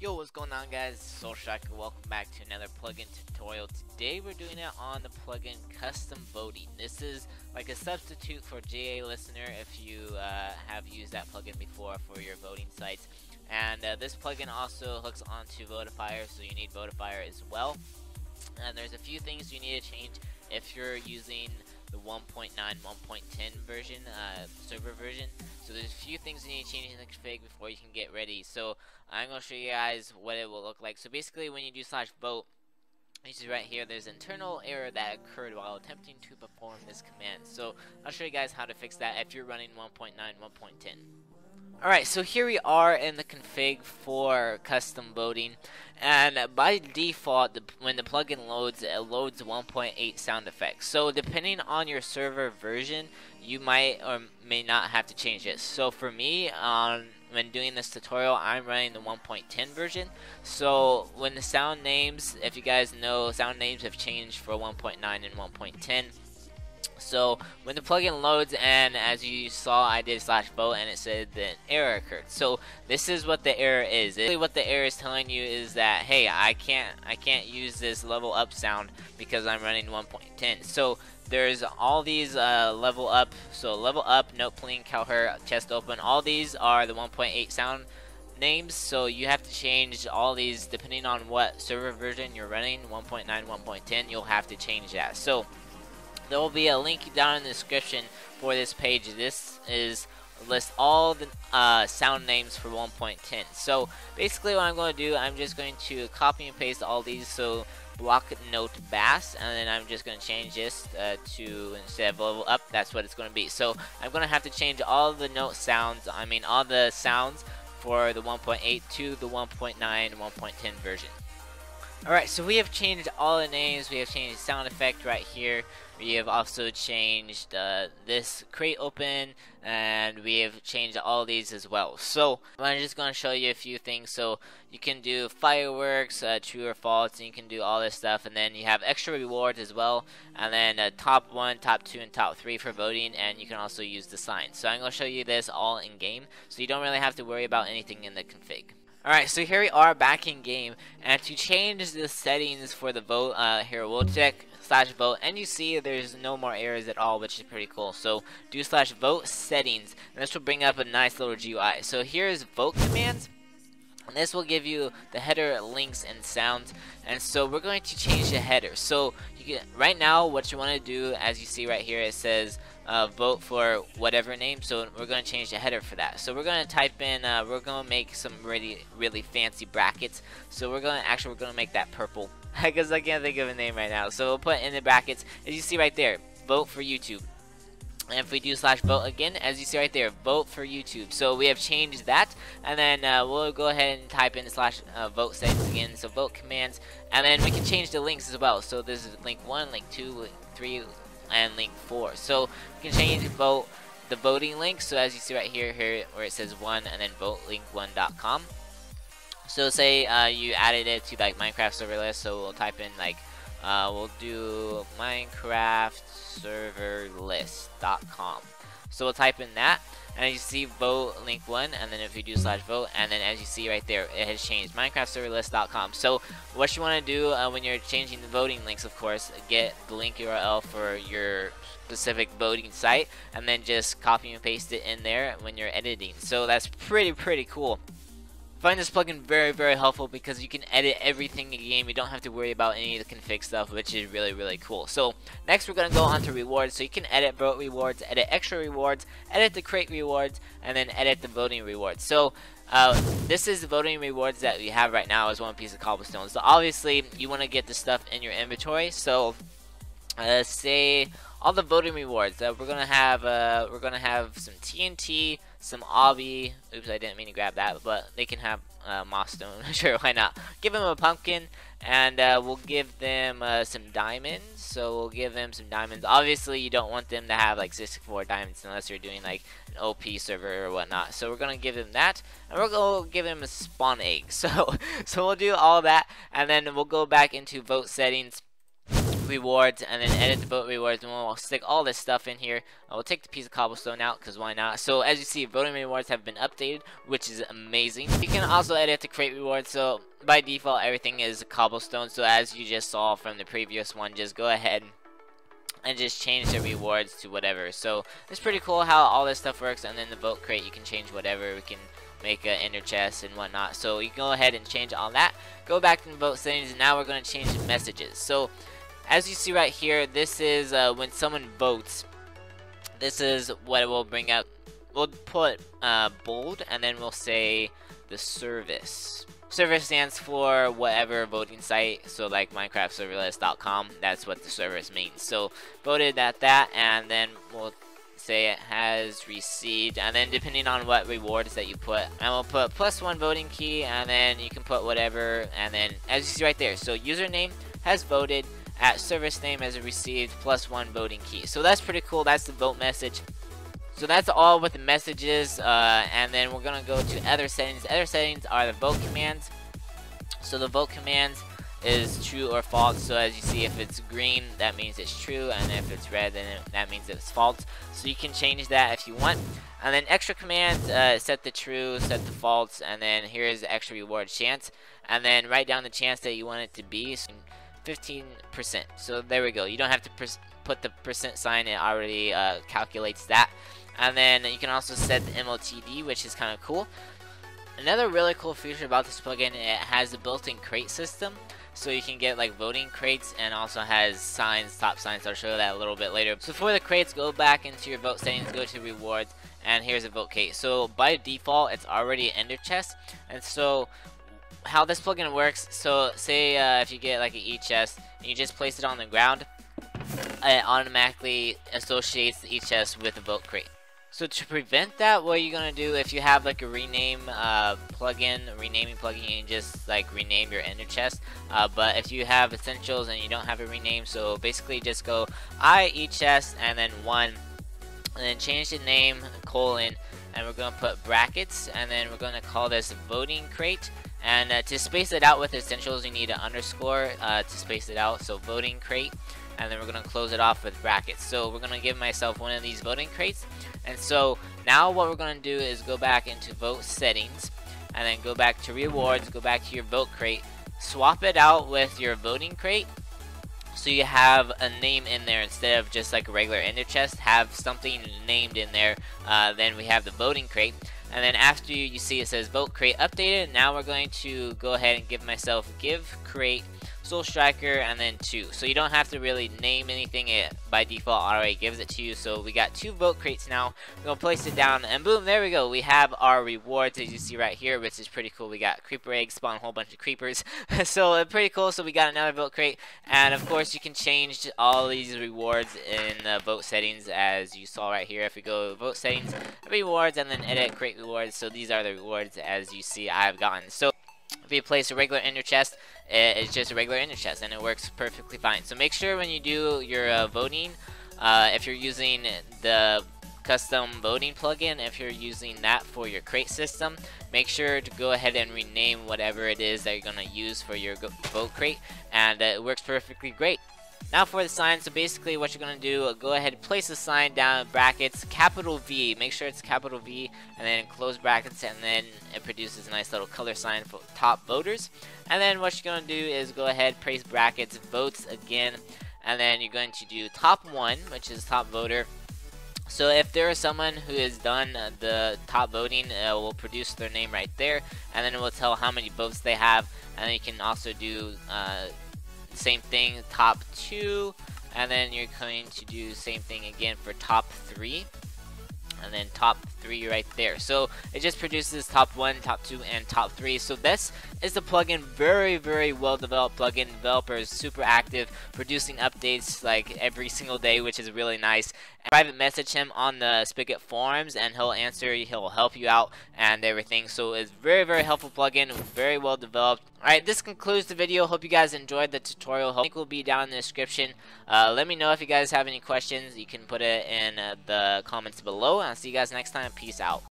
Yo, what's going on guys? Soul Striker, welcome back to another plugin tutorial. Today we're doing it on the plugin Custom Voting. This is like a substitute for GAListener if you uh, have used that plugin before for your voting sites. And uh, this plugin also hooks onto Votifier, so you need Votifier as well. And there's a few things you need to change if you're using the 1.9, 1.10 version, uh, server version. So there's a few things you need to change in the config before you can get ready. So I'm going to show you guys what it will look like. So basically when you do slash vote, you see right here, there's an internal error that occurred while attempting to perform this command. So I'll show you guys how to fix that if you're running 1.9, 1.10. Alright, so here we are in the config for custom voting, and by default, the, when the plugin loads, it loads 1.8 sound effects. So depending on your server version, you might or may not have to change it. So for me, um, when doing this tutorial, I'm running the 1.10 version. So when the sound names, if you guys know, sound names have changed for 1.9 and 1.10. So when the plugin loads and as you saw I did slash vote and it said that error occurred. So this is what the error is. Really what the error is telling you is that hey I can't I can't use this level up sound because I'm running 1.10. So there's all these uh, level up so level up note pling cowher chest open all these are the 1.8 sound names so you have to change all these depending on what server version you're running 1.9 1.10 you'll have to change that so there will be a link down in the description for this page. This is list all the uh, sound names for 1.10. So basically what I'm going to do, I'm just going to copy and paste all these. So block note bass and then I'm just going to change this uh, to instead of level up that's what it's going to be so I'm going to have to change all the note sounds I mean all the sounds for the 1.8 to the 1.9 1.10 version Alright, so we have changed all the names, we have changed sound effect right here, we have also changed uh, this crate open, and we have changed all these as well. So, I'm just going to show you a few things. So, you can do fireworks, uh, true or false, and you can do all this stuff, and then you have extra rewards as well, and then uh, top 1, top 2, and top 3 for voting, and you can also use the sign. So, I'm going to show you this all in game, so you don't really have to worry about anything in the config. Alright, so here we are back in game, and to change the settings for the vote, uh, here we'll check slash vote, and you see there's no more errors at all, which is pretty cool. So do slash vote settings, and this will bring up a nice little GUI. So here's vote commands. And this will give you the header links and sounds and so we're going to change the header so you can right now what you want to do as you see right here it says uh, vote for whatever name so we're going to change the header for that so we're going to type in uh, we're going to make some really really fancy brackets so we're going to actually we're going to make that purple because I can't think of a name right now so we'll put in the brackets as you see right there vote for YouTube and if we do slash vote again, as you see right there, vote for YouTube. So we have changed that, and then uh, we'll go ahead and type in slash uh, vote settings again. So vote commands, and then we can change the links as well. So this is link one, link two, link three, and link four. So you can change vote the voting link. So as you see right here, here where it says one, and then vote votelink1.com. So say uh, you added it to like Minecraft server list. So we'll type in like uh, we'll do Minecraft server list.com. So we'll type in that, and you see vote link one, and then if you do slash vote, and then as you see right there, it has changed MinecraftServerList.com. So what you want to do uh, when you're changing the voting links, of course, get the link URL for your specific voting site, and then just copy and paste it in there when you're editing. So that's pretty pretty cool find this plugin very, very helpful because you can edit everything in the game. You don't have to worry about any of the config stuff, which is really, really cool. So next we're going to go on to rewards. So you can edit vote rewards, edit extra rewards, edit the crate rewards, and then edit the voting rewards. So uh, this is the voting rewards that we have right now as one piece of cobblestone. So obviously you want to get the stuff in your inventory. So uh, say all the voting rewards. Uh, we're gonna have uh, we're gonna have some TNT, some obby. Oops, I didn't mean to grab that, but they can have uh, moss stone. sure, why not? Give them a pumpkin, and uh, we'll give them uh, some diamonds. So we'll give them some diamonds. Obviously, you don't want them to have like 64 diamonds unless you're doing like an OP server or whatnot. So we're gonna give them that, and we're gonna give them a spawn egg. So so we'll do all that, and then we'll go back into vote settings rewards and then edit the vote rewards and we'll stick all this stuff in here. We'll take the piece of cobblestone out because why not. So as you see voting rewards have been updated which is amazing. You can also edit the crate rewards so by default everything is cobblestone so as you just saw from the previous one just go ahead and just change the rewards to whatever. So it's pretty cool how all this stuff works and then the vote crate you can change whatever. We can make an ender chest and whatnot. So you can go ahead and change all that. Go back to the vote settings and now we're going to change the messages. So as you see right here, this is uh, when someone votes. This is what it will bring up. We'll put uh, bold and then we'll say the service. Service stands for whatever voting site, so like minecraftserverlist.com, that's what the service means. So voted at that, and then we'll say it has received, and then depending on what rewards that you put, and we'll put plus one voting key, and then you can put whatever, and then as you see right there, so username has voted, at service name has received plus one voting key. So that's pretty cool, that's the vote message. So that's all with the messages, uh, and then we're gonna go to other settings. Other settings are the vote commands. So the vote commands is true or false. So as you see, if it's green, that means it's true, and if it's red, then it, that means it's false. So you can change that if you want. And then extra commands, uh, set the true, set the false, and then here's the extra reward chance. And then write down the chance that you want it to be. So 15%. So there we go. You don't have to put the percent sign. It already uh, calculates that. And then you can also set the MOTD, which is kind of cool. Another really cool feature about this plugin, it has a built-in crate system. So you can get like voting crates and also has signs, top signs. I'll show that a little bit later. So for the crates, go back into your vote settings, go to rewards, and here's a vote crate. So by default, it's already an ender chest. And so how this plugin works, so say uh, if you get like an E chest, and you just place it on the ground, it automatically associates the E chest with the vote crate. So to prevent that, what you're gonna do if you have like a rename uh, plugin, renaming plugin, you can just like rename your ender chest. Uh, but if you have essentials and you don't have a rename, so basically just go I E chest and then one, and then change the name colon, and we're gonna put brackets, and then we're gonna call this voting crate. And uh, to space it out with essentials, you need an underscore uh, to space it out. So voting crate. And then we're going to close it off with brackets. So we're going to give myself one of these voting crates. And so now what we're going to do is go back into vote settings. And then go back to rewards, go back to your vote crate, swap it out with your voting crate. So you have a name in there instead of just like a regular ender chest. Have something named in there. Uh, then we have the voting crate and then after you see it says vote create updated. Now we're going to go ahead and give myself give crate Soul Striker, and then two. So you don't have to really name anything. It by default already gives it to you. So we got two vote crates now. We're gonna place it down, and boom, there we go. We have our rewards as you see right here, which is pretty cool. We got creeper eggs, spawn a whole bunch of creepers. so uh, pretty cool. So we got another vote crate, and of course you can change all these rewards in the vote settings as you saw right here. If we go vote settings, rewards, and then edit crate rewards. So these are the rewards as you see I've gotten. So if you place a regular ender chest, it's just a regular ender chest and it works perfectly fine. So make sure when you do your uh, voting, uh, if you're using the custom voting plugin, if you're using that for your crate system, make sure to go ahead and rename whatever it is that you're going to use for your vote crate and uh, it works perfectly great. Now for the sign, so basically what you're going to do, go ahead place the sign down in brackets, capital V, make sure it's capital V, and then close brackets, and then it produces a nice little color sign for top voters. And then what you're going to do is go ahead, place brackets, votes again, and then you're going to do top one, which is top voter, so if there is someone who has done the top voting, uh, will produce their name right there, and then it will tell how many votes they have, and then you can also do uh, same thing, top two, and then you're going to do same thing again for top three. And then top three right there. So it just produces top one, top two, and top three. So this is the plugin, very, very well developed plugin. Developer is super active, producing updates like every single day, which is really nice. And private message him on the Spigot forums, and he'll answer. He'll help you out and everything. So it's very, very helpful plugin, very well developed. Alright, this concludes the video. Hope you guys enjoyed the tutorial. Link will be down in the description. Uh, let me know if you guys have any questions. You can put it in uh, the comments below. I'll see you guys next time. Peace out.